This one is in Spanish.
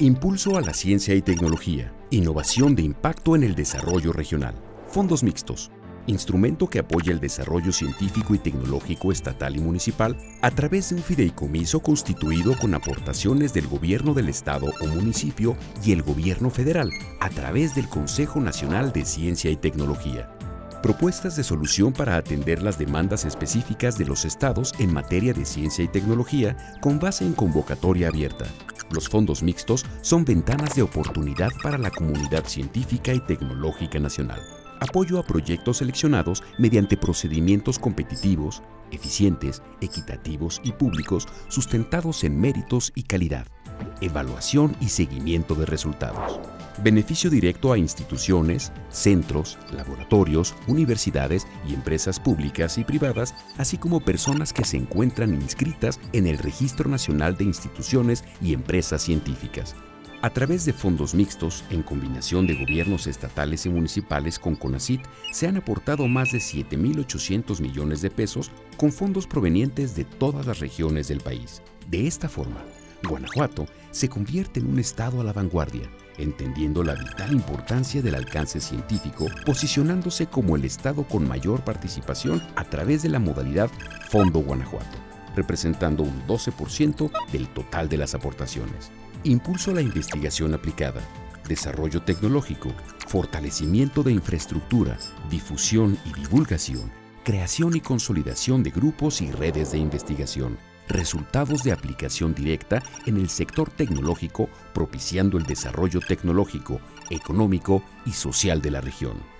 Impulso a la ciencia y tecnología. Innovación de impacto en el desarrollo regional. Fondos mixtos. Instrumento que apoya el desarrollo científico y tecnológico estatal y municipal a través de un fideicomiso constituido con aportaciones del gobierno del estado o municipio y el gobierno federal a través del Consejo Nacional de Ciencia y Tecnología propuestas de solución para atender las demandas específicas de los estados en materia de ciencia y tecnología con base en convocatoria abierta. Los fondos mixtos son ventanas de oportunidad para la comunidad científica y tecnológica nacional. Apoyo a proyectos seleccionados mediante procedimientos competitivos, eficientes, equitativos y públicos sustentados en méritos y calidad. Evaluación y seguimiento de resultados. Beneficio directo a instituciones, centros, laboratorios, universidades y empresas públicas y privadas, así como personas que se encuentran inscritas en el Registro Nacional de Instituciones y Empresas Científicas. A través de fondos mixtos, en combinación de gobiernos estatales y municipales con CONACIT, se han aportado más de 7.800 millones de pesos con fondos provenientes de todas las regiones del país. De esta forma, Guanajuato se convierte en un estado a la vanguardia, entendiendo la vital importancia del alcance científico, posicionándose como el estado con mayor participación a través de la modalidad Fondo Guanajuato, representando un 12% del total de las aportaciones. Impulso a la investigación aplicada, desarrollo tecnológico, fortalecimiento de infraestructura, difusión y divulgación, creación y consolidación de grupos y redes de investigación, resultados de aplicación directa en el sector tecnológico propiciando el desarrollo tecnológico, económico y social de la región.